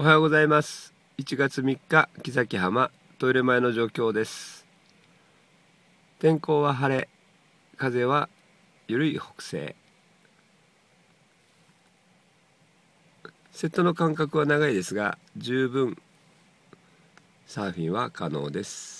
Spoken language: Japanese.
おはようございます。1月3日木崎浜トイレ前の状況です。天候は晴れ風は緩い北西。セットの間隔は長いですが十分サーフィンは可能です。